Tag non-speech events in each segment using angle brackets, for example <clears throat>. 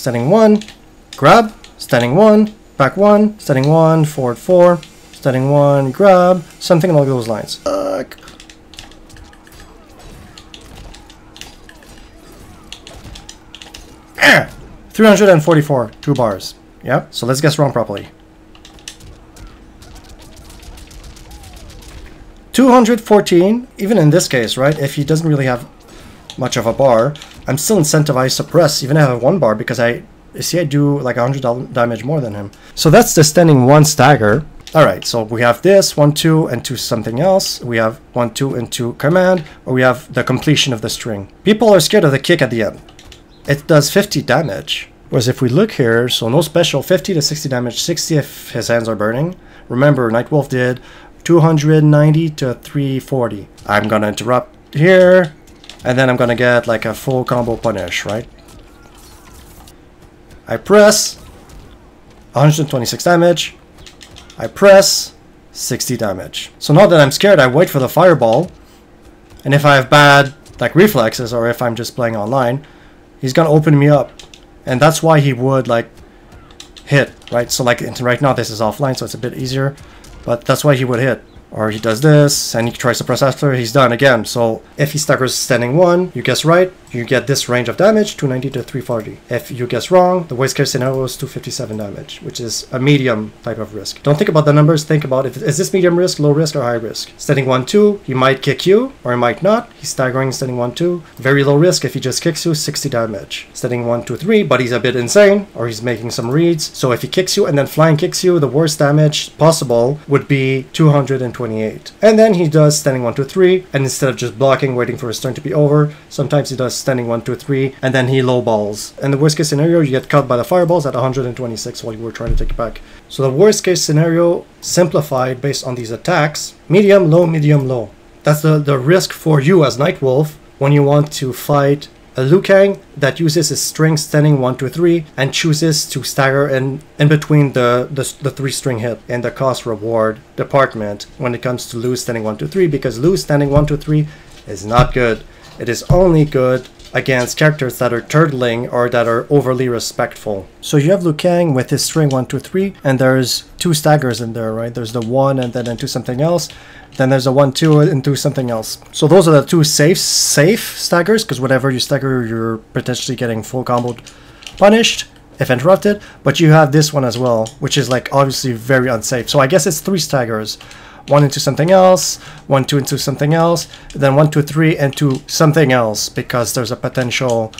standing one, grab, standing one, back one, standing one, forward four, standing one, grab, something along those lines. Fuck. <clears throat> Ah! 344, two bars. Yep, so let's guess wrong properly. 214, even in this case, right, if he doesn't really have much of a bar, I'm still incentivized to press, even if I have one bar, because I see I do like 100 damage more than him. So that's the standing one stagger. Alright, so we have this, 1, 2, and 2 something else. We have 1, 2, and 2 command, or we have the completion of the string. People are scared of the kick at the end. It does 50 damage. Whereas if we look here, so no special, 50 to 60 damage, 60 if his hands are burning. Remember, Nightwolf did 290 to 340. I'm gonna interrupt here, and then I'm gonna get like a full combo punish, right? I press, 126 damage. I press, 60 damage. So now that I'm scared, I wait for the fireball, and if I have bad like reflexes, or if I'm just playing online, he's gonna open me up. And that's why he would like hit, right? So like right now this is offline, so it's a bit easier. But that's why he would hit. Or he does this, and he tries to press after, he's done again. So if he staggers standing 1, you guess right, you get this range of damage, 290 to 340. If you guess wrong, the worst case scenario is 257 damage, which is a medium type of risk. Don't think about the numbers, think about if is this medium risk, low risk, or high risk. Standing 1, 2, he might kick you, or he might not. He's staggering standing 1, 2. Very low risk if he just kicks you, 60 damage. Standing 1, 2, 3, but he's a bit insane, or he's making some reads. So if he kicks you and then flying kicks you, the worst damage possible would be 228. And then he does standing 1, 2, 3, and instead of just blocking, waiting for his turn to be over, sometimes he does standing 1, 2, 3, and then he lowballs. In the worst case scenario, you get caught by the fireballs at 126 while you were trying to take it back. So the worst case scenario, simplified based on these attacks, medium, low, medium, low. That's the, the risk for you as Nightwolf when you want to fight a Liu Kang that uses his string standing 1 to 3 and chooses to stagger in, in between the, the, the 3 string hit in the cost reward department when it comes to Liu standing 1 to 3 because Liu standing 1 to 3 is not good. It is only good against characters that are turtling or that are overly respectful. So you have Liu Kang with his string 1, 2, 3, and there's two staggers in there, right? There's the 1 and then into something else. Then there's a 1, 2 into something else. So those are the two safe safe staggers, because whatever you stagger, you're potentially getting full combo punished if interrupted. But you have this one as well, which is like obviously very unsafe. So I guess it's three staggers one into something else, one, two into something else, then one, two, three into something else because there's a potential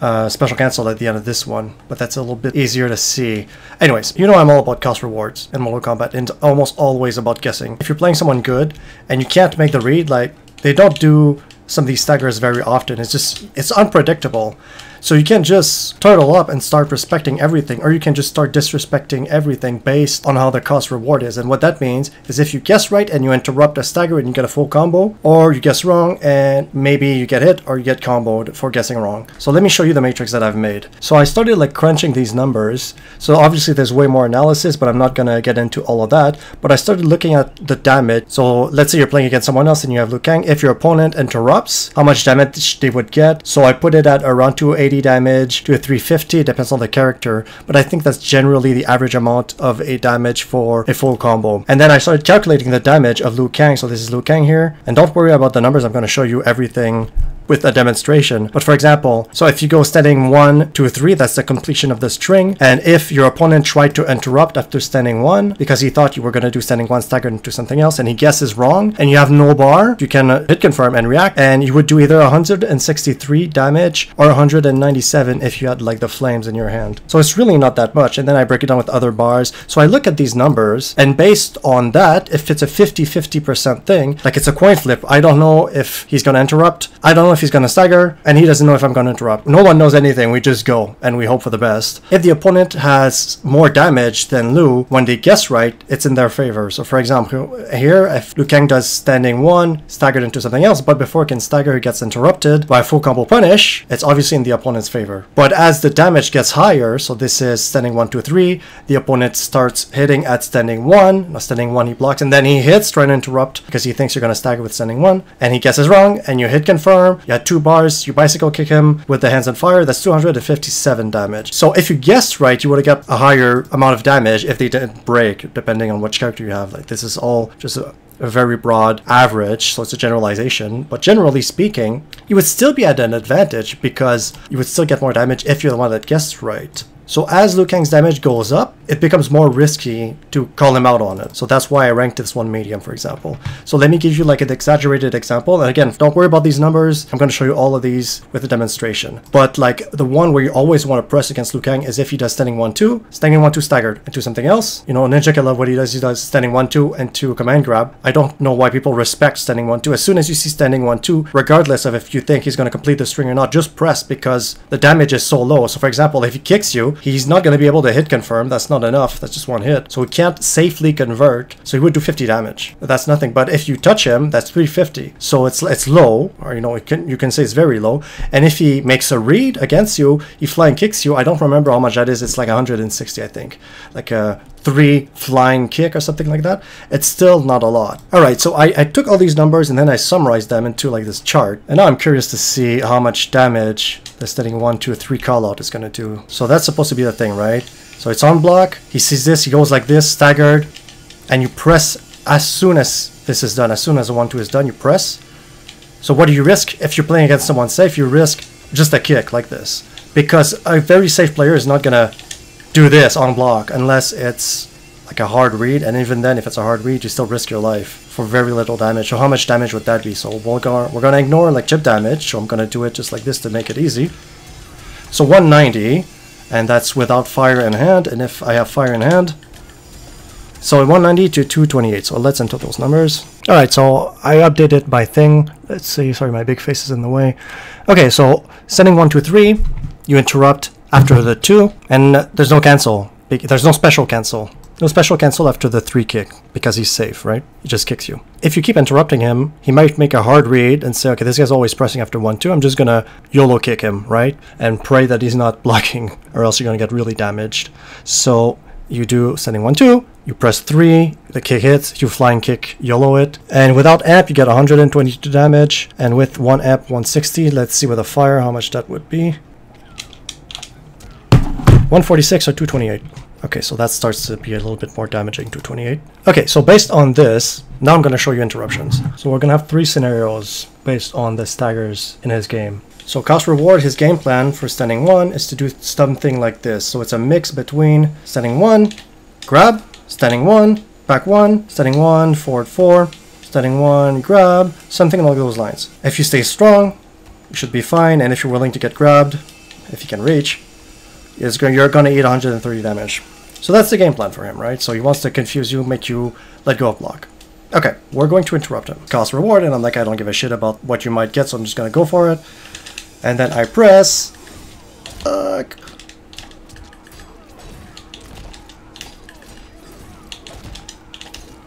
uh, special cancel at the end of this one, but that's a little bit easier to see. Anyways, you know I'm all about cost rewards in Mortal Kombat and almost always about guessing. If you're playing someone good and you can't make the read, like, they don't do some of these staggers very often. It's just, it's unpredictable. So you can't just turtle up and start respecting everything, or you can just start disrespecting everything based on how the cost reward is. And what that means is if you guess right and you interrupt a stagger and you get a full combo, or you guess wrong and maybe you get hit or you get comboed for guessing wrong. So let me show you the matrix that I've made. So I started like crunching these numbers. So obviously there's way more analysis, but I'm not gonna get into all of that. But I started looking at the damage. So let's say you're playing against someone else and you have Liu Kang. If your opponent interrupts, how much damage they would get. So I put it at around 280 280 damage to a 350, it depends on the character, but I think that's generally the average amount of a damage for a full combo. And then I started calculating the damage of Liu Kang, so this is Liu Kang here, and don't worry about the numbers, I'm going to show you everything with a demonstration. But for example, so if you go standing 1, 2, 3, that's the completion of the string. And if your opponent tried to interrupt after standing 1, because he thought you were going to do standing 1 staggered into something else, and he guesses wrong, and you have no bar, you can uh, hit confirm and react, and you would do either 163 damage or 197 if you had like the flames in your hand. So it's really not that much. And then I break it down with other bars. So I look at these numbers, and based on that, if it's a 50-50% thing, like it's a coin flip, I don't know if he's going to interrupt. I don't know if he's to stagger, and he doesn't know if I'm to interrupt. No one knows anything. We just go, and we hope for the best. If the opponent has more damage than Liu, when they guess right, it's in their favor. So for example, here, if Liu Kang does standing 1, staggered into something else, but before he can stagger, he gets interrupted by full combo punish, it's obviously in the opponent's favor. But as the damage gets higher, so this is standing 1, 2, 3, the opponent starts hitting at standing 1, now standing 1 he blocks, and then he hits trying to interrupt because he thinks you're to stagger with standing 1, and he guesses wrong, and you hit confirm, You had two bars, you bicycle kick him with the hands on fire, that's 257 damage. So if you guessed right, you would have got a higher amount of damage if they didn't break, depending on which character you have. Like this is all just a, a very broad average, so it's a generalization. But generally speaking, you would still be at an advantage because you would still get more damage if you're the one that guessed right. So as Liu Kang's damage goes up, it becomes more risky to call him out on it. So that's why I ranked this one medium, for example. So let me give you like an exaggerated example. And again, don't worry about these numbers. I'm going to show you all of these with a demonstration. But like the one where you always want to press against Liu Kang is if he does standing 1-2, standing 1-2 staggered into something else. You know, Ninja love what he does. He does standing 1-2 into command grab. I don't know why people respect standing 1-2. As soon as you see standing 1-2, regardless of if you think he's going to complete the string or not, just press because the damage is so low. So for example, if he kicks you, he's not going to be able to hit confirm. That's not enough. That's just one hit. So he can't safely convert. So he would do 50 damage. That's nothing. But if you touch him, that's 350. So it's it's low, or you know, it can you can say it's very low. And if he makes a read against you, he flying kicks you. I don't remember how much that is. It's like 160, I think. Like a three flying kick or something like that. It's still not a lot. All right, so I, I took all these numbers and then I summarized them into like this chart. And now I'm curious to see how much damage the standing one, two, three call out is gonna do. So that's supposed to be the thing, right? So it's on block, he sees this, he goes like this, staggered, and you press as soon as this is done, as soon as the one, two is done, you press. So what do you risk? If you're playing against someone safe, you risk just a kick like this. Because a very safe player is not gonna do this on block unless it's like a hard read and even then if it's a hard read you still risk your life for very little damage. So how much damage would that be? So we're gonna we're gonna ignore like chip damage. So I'm gonna do it just like this to make it easy. So 190 and that's without fire in hand and if I have fire in hand so 190 to 228 so let's enter those numbers. All right so I updated my thing. Let's see sorry my big face is in the way. Okay so sending one two three you interrupt after the 2, and there's no cancel. There's no special cancel. No special cancel after the 3 kick, because he's safe, right? He just kicks you. If you keep interrupting him, he might make a hard read and say, okay, this guy's always pressing after 1-2, I'm just gonna YOLO kick him, right? And pray that he's not <laughs> blocking, or else you're gonna get really damaged. So you do sending 1-2, you press 3, the kick hits, you flying kick, YOLO it. And without amp, you get 122 damage, and with 1 amp, 160. Let's see with a fire how much that would be. 146 or 228. Okay, so that starts to be a little bit more damaging, 228. Okay, so based on this, now I'm going to show you interruptions. So we're going to have three scenarios based on the staggers in his game. So cost reward, his game plan for standing one is to do something like this. So it's a mix between standing one, grab, standing one, back one, standing one, forward four, standing one, grab, something along those lines. If you stay strong, you should be fine. And if you're willing to get grabbed, if you can reach, is going, you're going to eat 130 damage. So that's the game plan for him, right? So he wants to confuse you, make you let go of block. Okay, we're going to interrupt him. Cost reward, and I'm like, I don't give a shit about what you might get, so I'm just going to go for it. And then I press... Uh,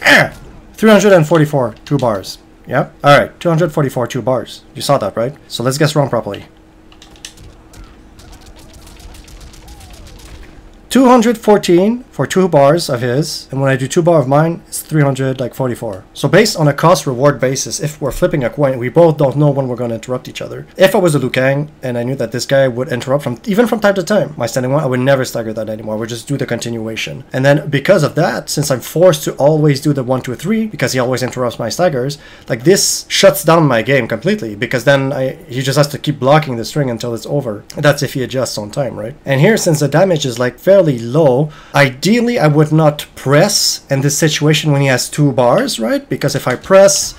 ah, <clears throat> 344, two bars. Yep. Alright, 244, two bars. You saw that, right? So let's guess wrong properly. 214 for two bars of his, and when I do two bar of mine, it's 300, like 44. So based on a cost reward basis, if we're flipping a coin, we both don't know when we're going to interrupt each other. If I was a Liu Kang and I knew that this guy would interrupt from even from time to time, my standing one, I would never stagger that anymore. I would just do the continuation. And then because of that, since I'm forced to always do the one, two, three, because he always interrupts my staggers, like this shuts down my game completely because then I he just has to keep blocking the string until it's over. That's if he adjusts on time, right? And here, since the damage is like fairly low, ideally I would not press in this situation when he has two bars, right? Because if I press,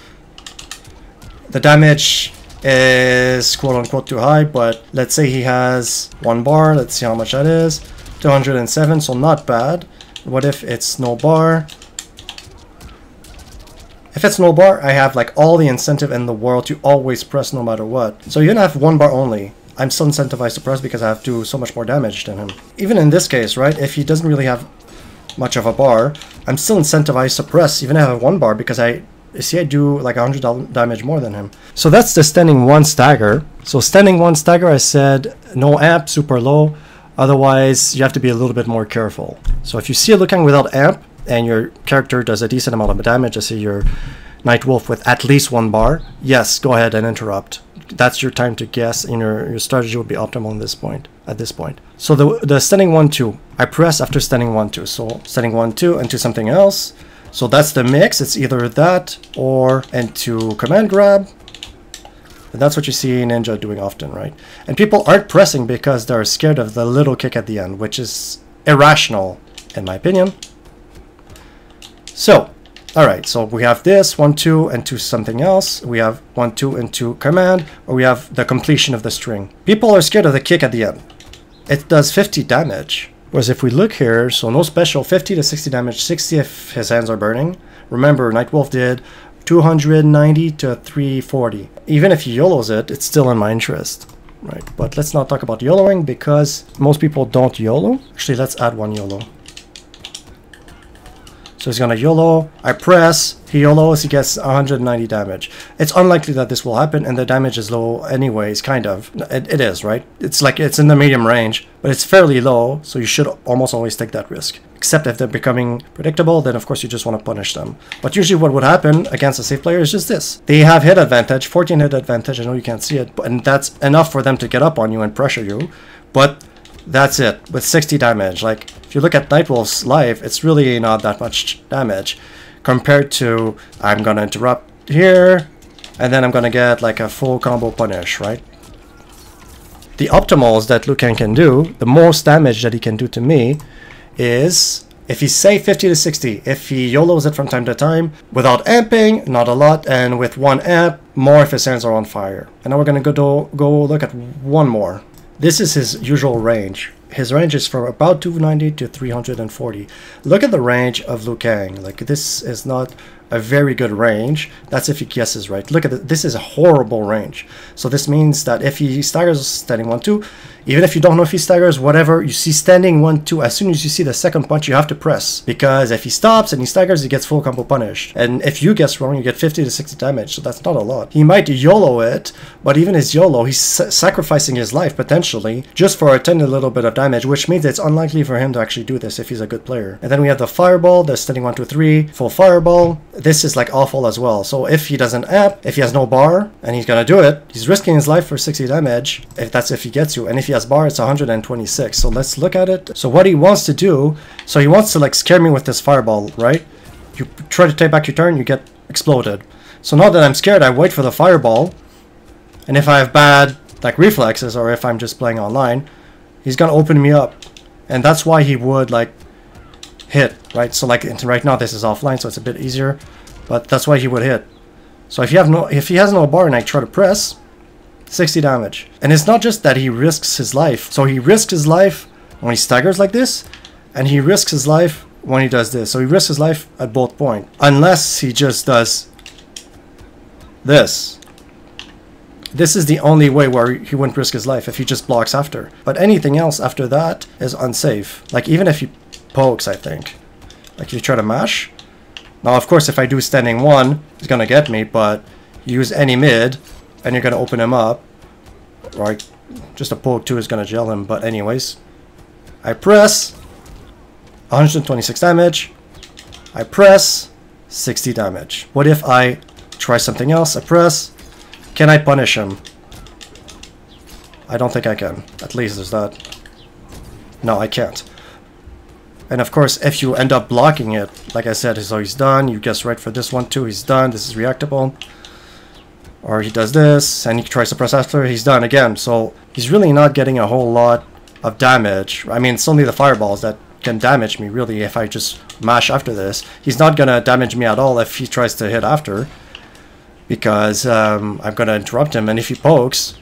the damage is quote unquote too high, but let's say he has one bar, let's see how much that is, 207, so not bad. What if it's no bar? If it's no bar, I have like all the incentive in the world to always press no matter what. So you're gonna have one bar only. I'm still incentivized to press because I have to do so much more damage than him. Even in this case, right, if he doesn't really have much of a bar, I'm still incentivized to press, even if I have one bar, because I see I do like 100 damage more than him. So that's the standing one stagger. So standing one stagger, I said no amp, super low. Otherwise, you have to be a little bit more careful. So if you see a Liu Kang without amp, and your character does a decent amount of damage, I see your Nightwolf with at least one bar, yes, go ahead and interrupt. That's your time to guess and your, your strategy will be optimal in this point at this point. So the the standing one two. I press after standing one two. So standing one two into something else. So that's the mix. It's either that or into command grab. And that's what you see ninja doing often right? And people aren't pressing because they're scared of the little kick at the end which is irrational in my opinion. So all right, so we have this, one, two, and two something else. We have one, two, and two command, or we have the completion of the string. People are scared of the kick at the end. It does 50 damage. Whereas if we look here, so no special, 50 to 60 damage, 60 if his hands are burning. Remember, Nightwolf did 290 to 340. Even if he YOLOs it, it's still in my interest. Right, but let's not talk about YOLOing because most people don't YOLO. Actually, let's add one YOLO. So he's gonna YOLO, I press, he YOLOs, he gets 190 damage. It's unlikely that this will happen, and the damage is low anyways, kind of. It, it is, right? It's like, it's in the medium range, but it's fairly low, so you should almost always take that risk. Except if they're becoming predictable, then of course you just want to punish them. But usually what would happen against a safe player is just this. They have hit advantage, 14 hit advantage, I know you can't see it, and that's enough for them to get up on you and pressure you, but that's it, with 60 damage. Like, if you look at Nightwolf's life, it's really not that much damage compared to I'm gonna interrupt here, and then I'm gonna get like a full combo punish, right? The optimals that Liu Kang can do, the most damage that he can do to me, is if he say 50 to 60, if he YOLOs it from time to time, without amping, not a lot, and with one amp, more if his hands are on fire. And now we're gonna go, do, go look at one more. This is his usual range his range is from about 290 to 340. Look at the range of Liu Kang. Like this is not a very good range. That's if he guesses right. Look at this. This is a horrible range. So this means that if he staggers standing 1-2, even if you don't know if he staggers, whatever, you see standing 1-2, as soon as you see the second punch, you have to press. Because if he stops and he staggers, he gets full combo punished. And if you guess wrong, you get 50 to 60 damage, so that's not a lot. He might YOLO it, but even his YOLO, he's sacrificing his life, potentially, just for a tiny little bit of damage, which means it's unlikely for him to actually do this if he's a good player. And then we have the Fireball, the standing 1, 2, 3, full Fireball. This is like awful as well. So if he doesn't amp, if he has no bar, and he's gonna do it, he's risking his life for 60 damage, if that's if he gets you. And if he has bar, it's 126. So let's look at it. So what he wants to do, so he wants to like scare me with this fireball, right? You try to take back your turn, you get exploded. So now that I'm scared, I wait for the fireball. And if I have bad like reflexes or if I'm just playing online, he's gonna open me up. And that's why he would like hit, right? So like right now this is offline, so it's a bit easier, but that's why he would hit. So if you have no, if he has no bar and I try to press, 60 damage. And it's not just that he risks his life. So he risks his life when he staggers like this, and he risks his life when he does this. So he risks his life at both points. Unless he just does this. This is the only way where he wouldn't risk his life if he just blocks after. But anything else after that is unsafe. Like even if he pokes, I think. Like you try to mash. Now of course if I do standing one, he's gonna get me, but use any mid, and you're going to open him up. Right, just a poke too is going to gel him, but anyways. I press, 126 damage. I press, 60 damage. What if I try something else? I press, can I punish him? I don't think I can. At least there's that. No, I can't. And of course, if you end up blocking it, like I said, so he's done. You guess right for this one too. He's done. This is reactable. Or he does this, and he tries to press after, he's done again. So he's really not getting a whole lot of damage. I mean, it's only the fireballs that can damage me, really, if I just mash after this. He's not going to damage me at all if he tries to hit after. Because um, I'm going to interrupt him, and if he pokes,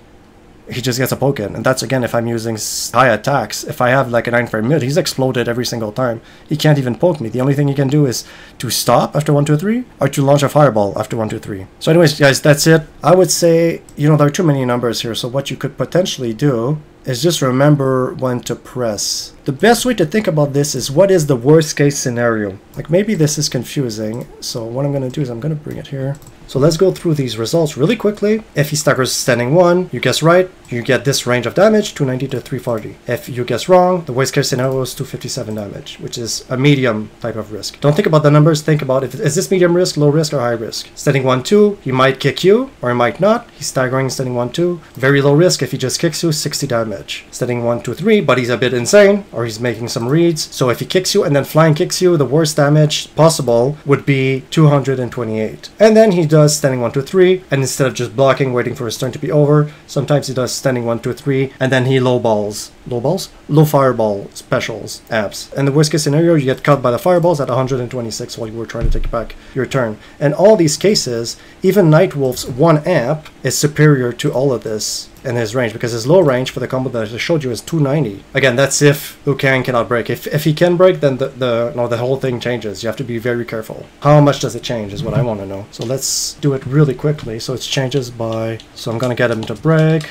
he just gets a poke in. And that's again if I'm using high attacks. If I have like a 9 frame mid, he's exploded every single time. He can't even poke me. The only thing he can do is to stop after 1, 2, 3, or to launch a fireball after 1, 2, 3. So anyways, guys, that's it. I would say, you know, there are too many numbers here. So what you could potentially do is just remember when to press. The best way to think about this is what is the worst case scenario? Like maybe this is confusing. So what I'm going to do is I'm going to bring it here. So let's go through these results really quickly. If he staggers standing 1, you guess right, you get this range of damage, 290 to 340. If you guess wrong, the worst case scenario is 257 damage, which is a medium type of risk. Don't think about the numbers, think about if is this medium risk, low risk, or high risk. Standing 1, 2, he might kick you, or he might not. He's staggering standing 1, 2. Very low risk if he just kicks you, 60 damage. Standing 1, 2, 3, but he's a bit insane, or he's making some reads. So if he kicks you and then flying kicks you, the worst damage possible would be 228. And then he does standing 1, 2, 3, and instead of just blocking, waiting for his turn to be over, sometimes he does standing 1, 2, 3, and then he low balls. Low balls? Low fireball specials, amps. And the worst case scenario, you get caught by the fireballs at 126 while you were trying to take back your turn. In all these cases, even Nightwolf's 1 amp is superior to all of this in his range because his low range for the combo that I showed you is 290. Again, that's if Liu Kang cannot break. If, if he can break, then the, the no the whole thing changes. You have to be very careful. How much does it change is what I want to know. So let's do it really quickly. So it changes by. So I'm gonna get him to break.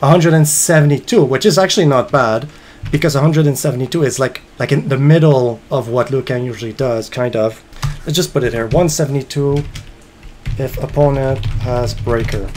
172, which is actually not bad because 172 is like like in the middle of what Liu Kang usually does, kind of. Let's just put it here. 172 if opponent has breaker.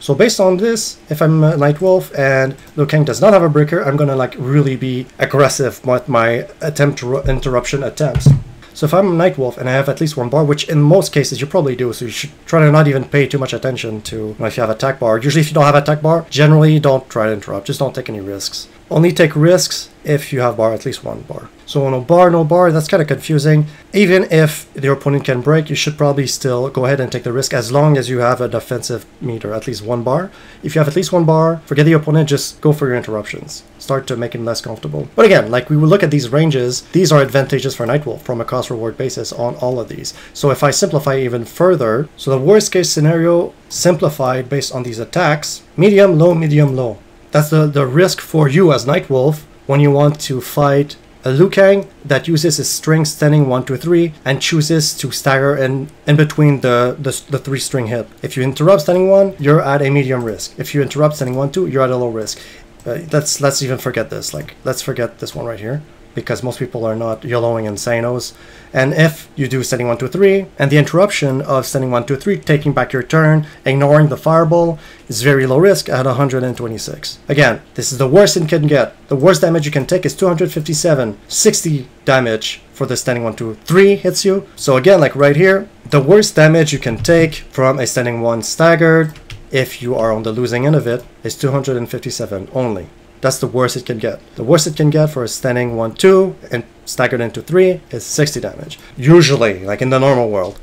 So based on this, if I'm uh, a Nightwolf and Liu Kang does not have a breaker, I'm gonna like really be aggressive with my attempt interruption attempts. So if I'm a Nightwolf and I have at least one bar, which in most cases you probably do, so you should try to not even pay too much attention to you know, if you have attack bar. Usually if you don't have attack bar, generally don't try to interrupt, just don't take any risks. Only take risks if you have bar, at least one bar. So no bar, no bar, that's kind of confusing. Even if your opponent can break, you should probably still go ahead and take the risk as long as you have a defensive meter, at least one bar. If you have at least one bar, forget the opponent, just go for your interruptions. Start to make him less comfortable. But again, like we will look at these ranges, these are advantages for Nightwolf from a cost reward basis on all of these. So if I simplify even further, so the worst case scenario simplified based on these attacks, medium, low, medium, low. That's the, the risk for you as Nightwolf when you want to fight a Liu Kang that uses his string standing 1 to 3 and chooses to stagger in, in between the, the, the 3 string hit. If you interrupt standing 1, you're at a medium risk. If you interrupt standing 1 2, you're at a low risk. Uh, let's let's even forget this. Like let's forget this one right here because most people are not YOLOing Insanos. And if you do standing 1, 2, 3, and the interruption of standing 1, 2, 3, taking back your turn, ignoring the fireball, is very low risk at 126. Again, this is the worst it can get. The worst damage you can take is 257, 60 damage for the standing 1, 2, 3 hits you. So again, like right here, the worst damage you can take from a standing 1 staggered, if you are on the losing end of it, is 257 only. That's the worst it can get. The worst it can get for a standing 1 2 and staggered into 3 is 60 damage. Usually, like in the normal world.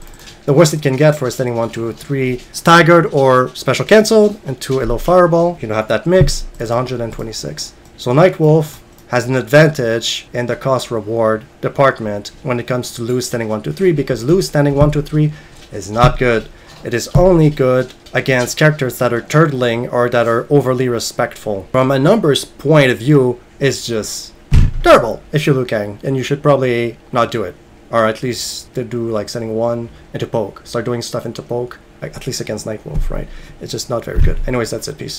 The worst it can get for a standing 1 2 3 staggered or special cancelled into a low fireball, you don't have that mix, is 126. So Nightwolf has an advantage in the cost reward department when it comes to Liu's standing 1 2 3 because Liu's standing 1 2 3 is not good. It is only good against characters that are turtling or that are overly respectful. From a numbers point of view, it's just terrible if you're Liu Kang, and you should probably not do it. Or at least to do like sending one into poke. Start doing stuff into poke, at least against Nightwolf, right? It's just not very good. Anyways, that's it. Peace.